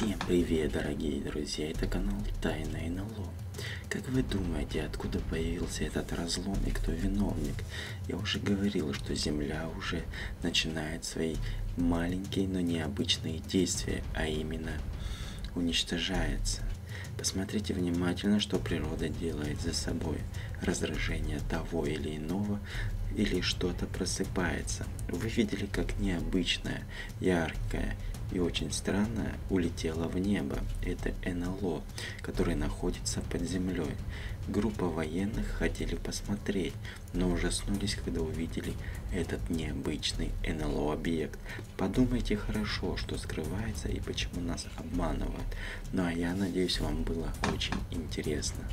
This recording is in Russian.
Привет, дорогие друзья, это канал Тайна НЛО. Как вы думаете, откуда появился этот разлом и кто виновник? Я уже говорил, что Земля уже начинает свои маленькие, но необычные действия, а именно уничтожается. Посмотрите внимательно, что природа делает за собой. Раздражение того или иного или что-то просыпается. Вы видели, как необычное, яркое и очень странно улетела в небо. Это НЛО, который находится под землей. Группа военных хотели посмотреть, но ужаснулись, когда увидели этот необычный НЛО-объект. Подумайте хорошо, что скрывается и почему нас обманывают. Ну а я надеюсь, вам было очень интересно.